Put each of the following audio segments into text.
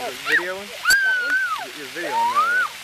What, videoing? That one? You're videoing now, right?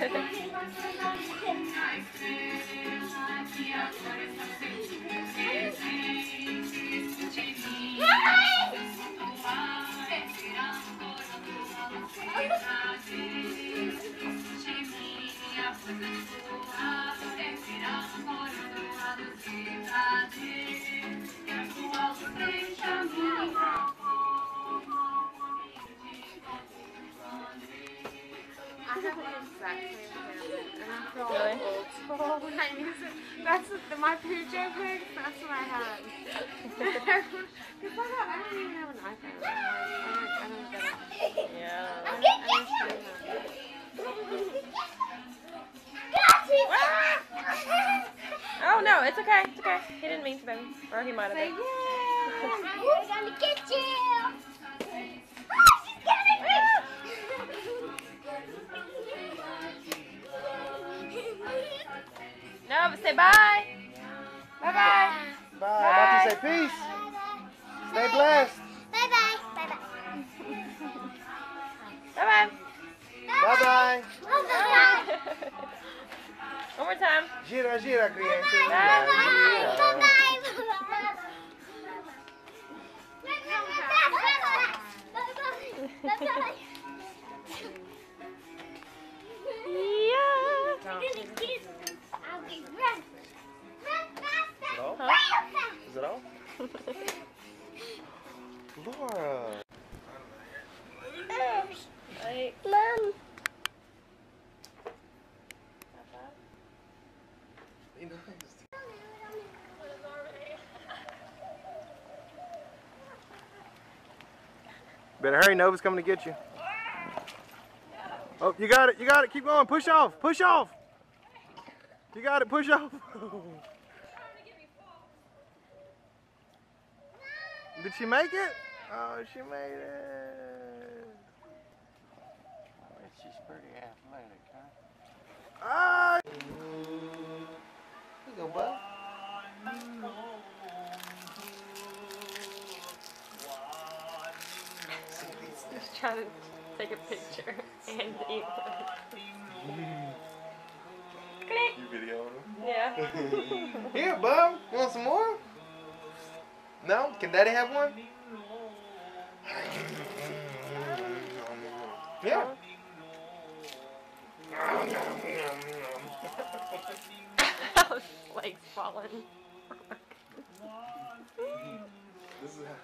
I I. That's the, my Pujo pics. That's what I had. Because I, don't- even have an iPhone. I don't, I don't get it. Yeah. I, it. Oh no, it's okay. It's okay. He didn't mean to, baby. Or he might have Say yeah. We're gonna get you. Oh, she's No, but say bye. Bye bye. Bye. About to say peace. Better hurry, Nova's coming to get you. Oh, you got it, you got it, keep going, push off, push off. You got it, push off. Did she make it? Oh, she made it. She's pretty athletic, huh? Ah! Here you go, bud. Trying to take a picture and eat Click. You videoing him? Yeah. Here, bub. You want some more? No? Can daddy have one? Yeah. Legs falling. This is how,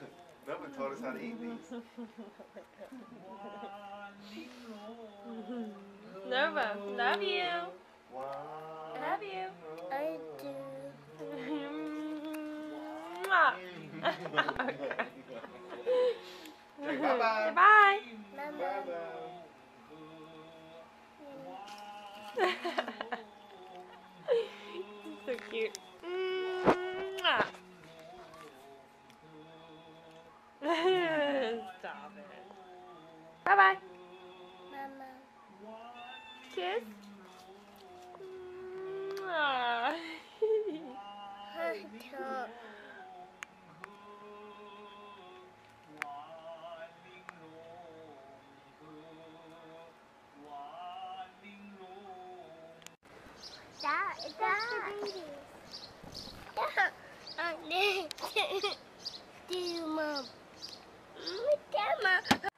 Nova taught us how to eat these. Nova, love you. One. Love you. I do. Mwah. Say bye-bye. Bye. Mama. so cute. Mwah. Stop it. Bye bye. Kiss. That, that. That. Do mom. Mm, Mama. That's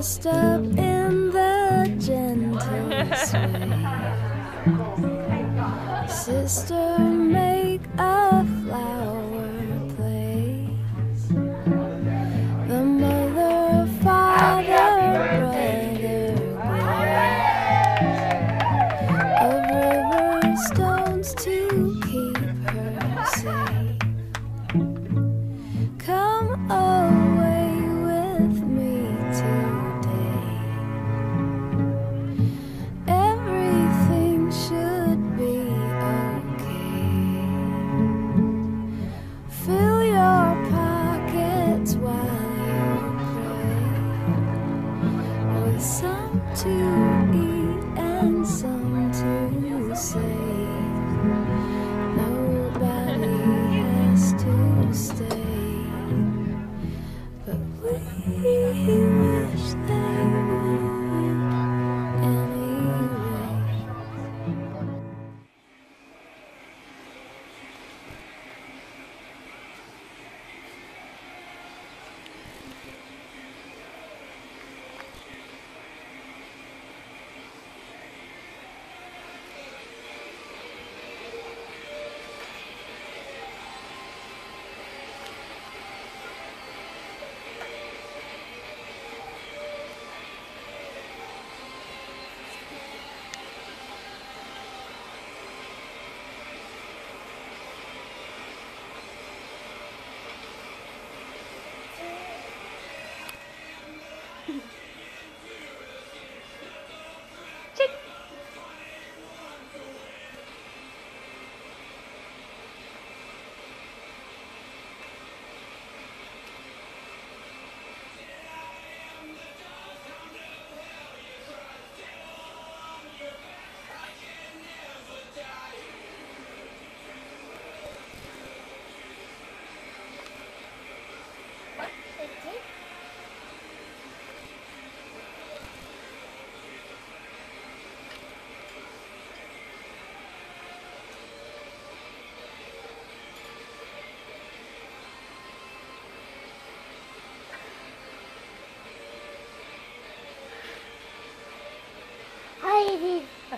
Rest up in the gentle sway. Sister,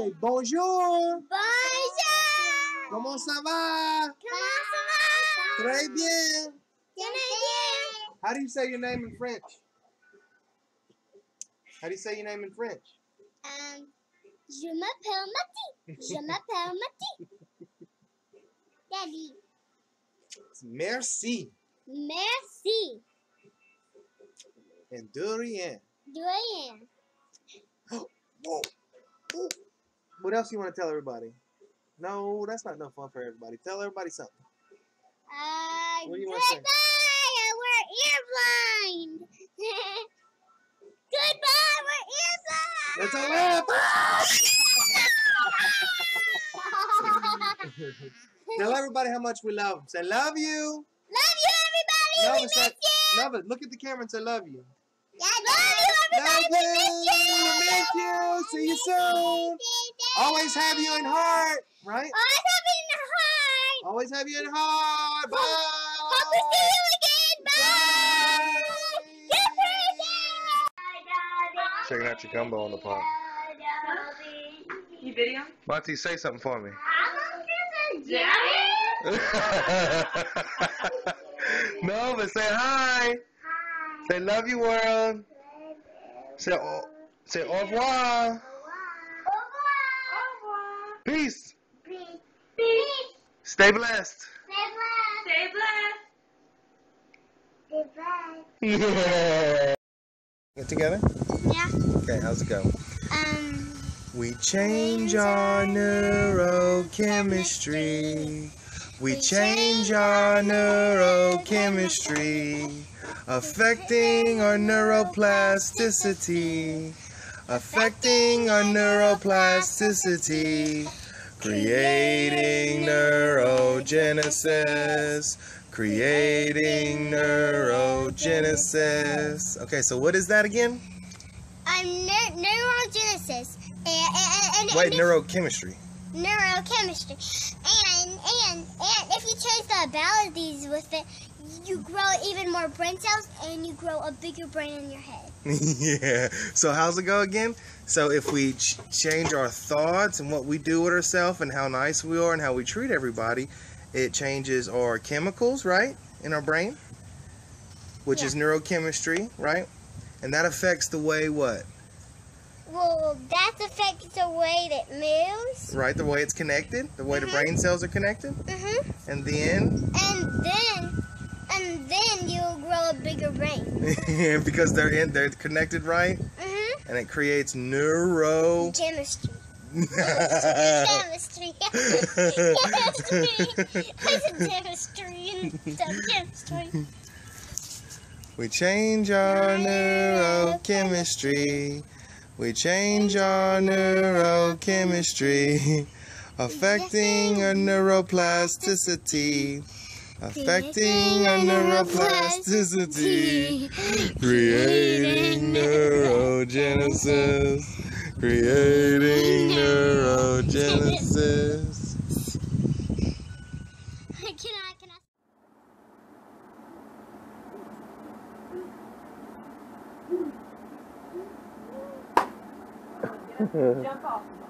Say bonjour! Bonjour. Comment ça va? Comment ça va? Très bien. Bien, bien. How do you say your name in French? How do you say your name in French? Um, je m'appelle Mati. Je m'appelle Mati. Daddy, Merci. merci. And de rien. Dorian. Whoa. Ooh. What else you want to tell everybody? No, that's not enough fun for everybody. Tell everybody something. Uh, What do you goodbye. say? We're ear blind. goodbye. We're ear That's a wrap. Tell everybody how much we love them. Say love you. Love you, everybody. Love we miss say- you. Love it. Look at the camera and say love you. Yeah, love you, Love everybody. you. We miss you. We Miss you. See you soon. Always have you in heart. Right? Always have you in heart. Always have you in heart. Bye. Hope to see you again. Bye. Get pretty. Checking out your gumbo on the pot. You video? Monty, say something for me. no, but say hi. Hi. Say love you, world. Say au, say au revoir. Peace. Peace. Stay blessed. Stay blessed. Yeah. Get together? Yeah. Okay, how's it go? Um. We change our neurochemistry. We change our neurochemistry, affecting our neuroplasticity, affecting our neuroplasticity, creating neurogenesis, creating neurogenesis. Okay, so what is that again? Um, neur- neurogenesis And, and, and, Wait, neurochemistry. neurochemistry. And and and if you change the abilities with it, you grow even more brain cells and you grow a bigger brain in your head. yeah. So how's it go again? So if we ch- change our thoughts and what we do with ourselves and how nice we are and how we treat everybody, it changes our chemicals, right, in our brain, which is neurochemistry, right? And that affects the way what, Well, that affects the way that moves. right? The way it's connected, the way the brain cells are connected, Mhm. and then And then, a bigger brain. because they're in, they're connected, right? Mhm. And it creates neuro. Chemistry. Chemistry. chemistry. It's a chemistry. Chemistry. We change our neurochemistry. We change our neurochemistry, affecting our neuroplasticity. Affecting neuroplasticity, creating neurogenesis, creating neurogenesis. Can I? Can I? Mama!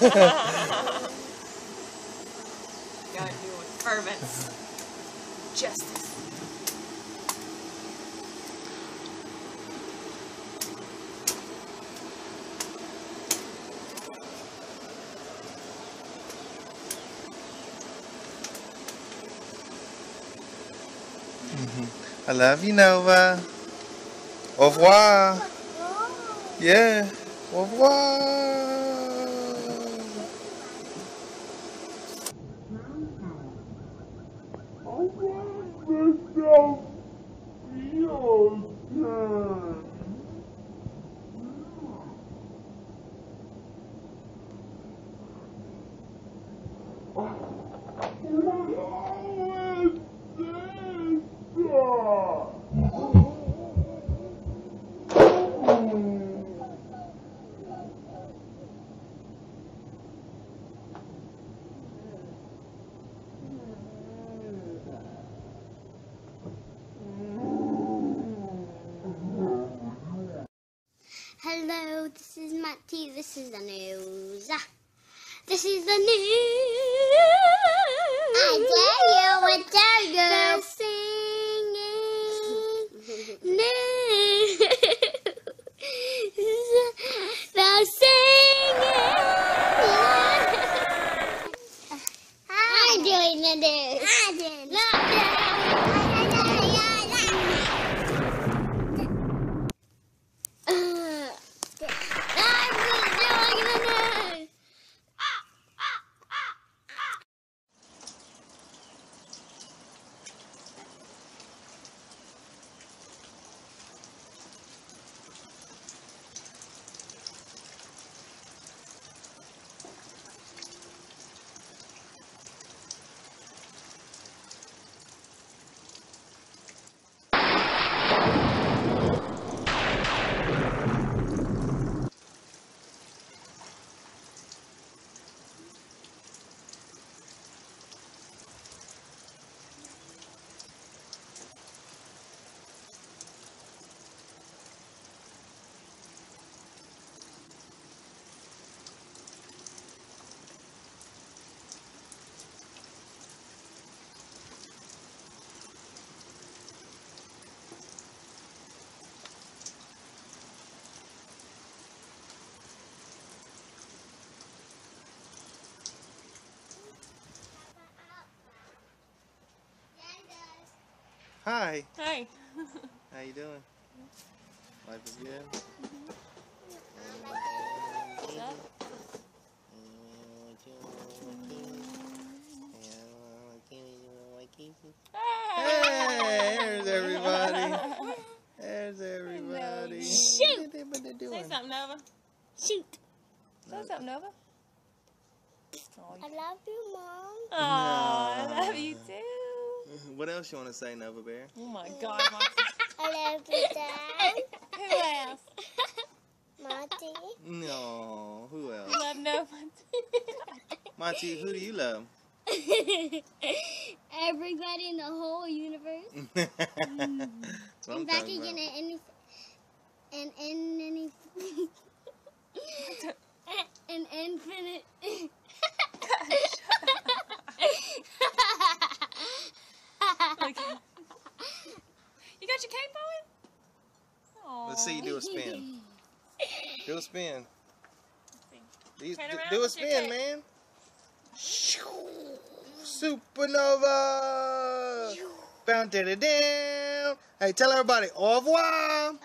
Gotta do it with fervence. Justice. I love you, Nova. Au revoir. Yeah. Au revoir. This is the news. Ah, This is the news. I dare you, I dare you. The singing news. The singing. I'm doing the news. I'm doing the I'm doing the news. Hi. Hi. How you doing? Life is good. Hey, there's everybody. There's everybody. Shoot. What they Say something, Nova. Shoot. Say something, Nova. I love you, Mom. I love you too. What else you want to say, Nova Bear? Oh my God, Monty. I love you, Dad. Who else? Monty. No. Who else? You love Nova. Monty, who do you love? Everybody in the whole universe. That's what I'm In fact, talking you about. can any an in any an infinite. Okay. You got your cape on? Let's see you do a spin. Do a spin. These- do- do a spin, cape. man. Supernova. Bound da down. Hey, tell everybody au revoir. Oh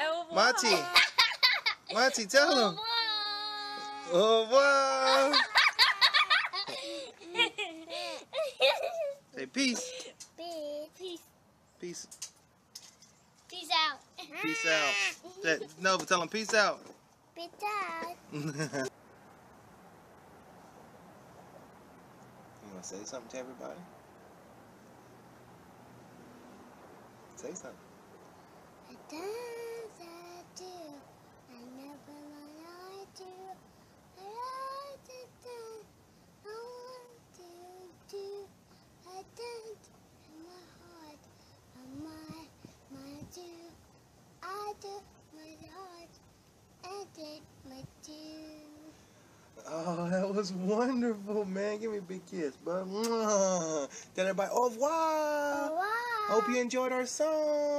Oh, wow. Monty. Monty, tell them. wow! Au revoir. Say peace. Peace. Peace. Peace out. Peace out. That, Nova, tell them peace out. Peace out. you want to say something to everybody? Say something. I dance, I do. I never lie to. I like to dance. I want to do. I dance in my heart. I might, might do. I do my heart. I did my do. Oh, that was wonderful, man. Give me a big kiss, bud. Mwah. Tell everybody au revoir. Oh, wow. Hope you enjoyed our song.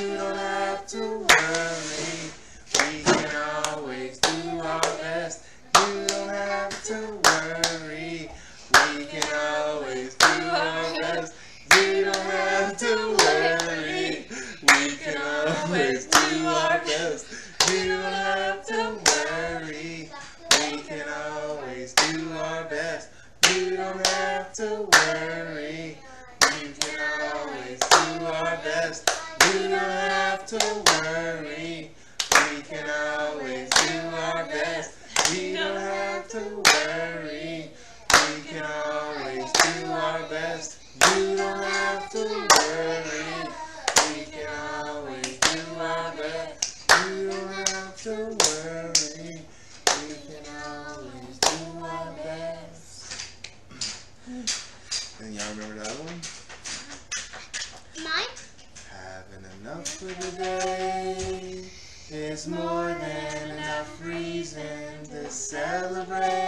you don't have to worry. Don't have to worry. We can always do our best. We don't have to worry. We can always do our best. You don't have to worry. We can always do our best. You don't have to worry. We can always do our best. And y'all remember that one? Mine? Having enough for the day is more than enough reason to celebrate.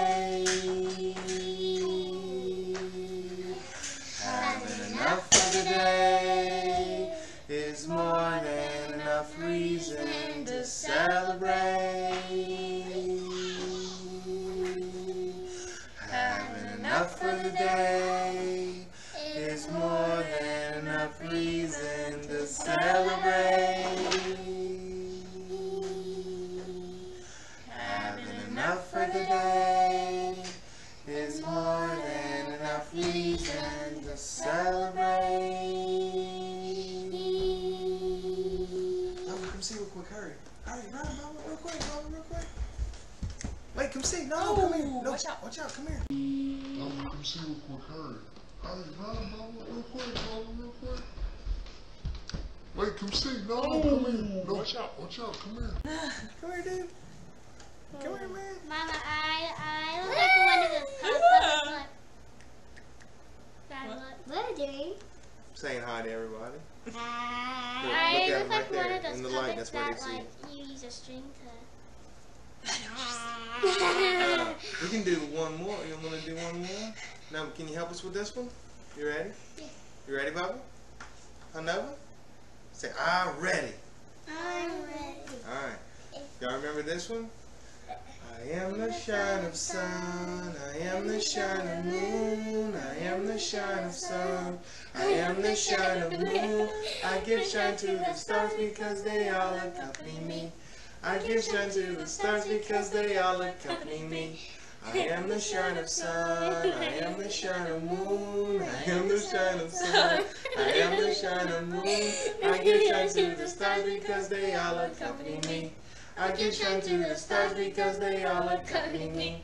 Watch out. Watch out. Come here. Mama, come see real quick, hurry. Hurry, run, mama, real quick, mama, real quick. Wait, come see. No, come here. No, watch out, watch out, come here. Come here, dude. Come here, man. Mama, I, I look like one of those cops. Look. Bad luck. What are you doing? Saying hi to everybody. Uh, Look, I look at look like right one there. of those In the light, puppets that's where they that see like you use a string to. We can do one more. You want to do one more? Now, can you help us with this one? You ready? Yeah. You ready, Bubba? Another? Say, I'm ready. I'm ready. All right. Y'all remember this one? I am the shine of sun. I am the shine of moon. I am the shine of sun. I am the shine of moon. I give shine to the stars because they all accompany me. I give shine to the stars because they all accompany me. I am the shine of sun. I am the shine of moon. I am the shine of sun. I am the shine of moon. I give shine to the stars because they all accompany me. I give shine to the stars because they all accompany me.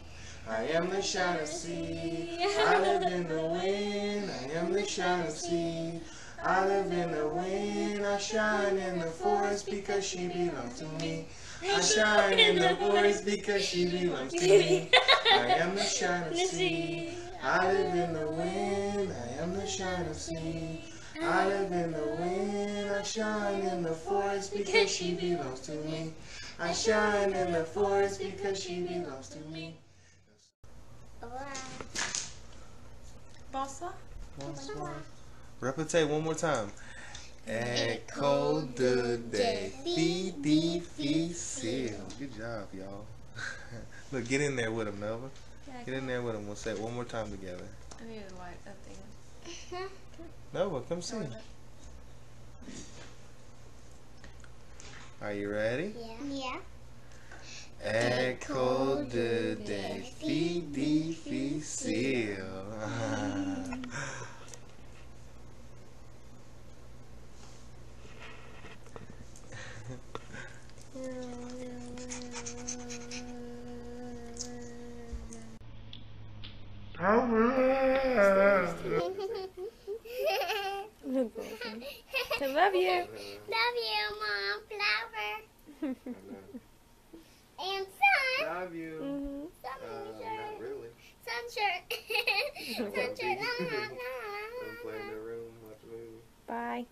I am the shine of sea. I live in the wind. I am the shine of sea. I live in the wind. I shine in the forest because she belongs to me. I shine in the forest because she belongs to me. I am the shine of sea. I live in the wind. I am the shine of sea. I live in the wind. I shine in the forest because she belongs to me. I shine in the forest because she belongs to me. Bonsoir. Repete one more time. Echo de day, fee dee fee seal. Good job, y'all. Look, get in there with him, Nova. Get in there with him. We'll say it one more time together. I need to light that thing. Nova, come see. Are you ready? Yeah. Echo de day, fee dee fee seal. Love you. Love you, Mom. Flower. and sun. Love you. hmm Sun Uh, shirt. not really. Sun shirt. sun shirt. La, la, la. Don't play in the room, watch a movie. Bye.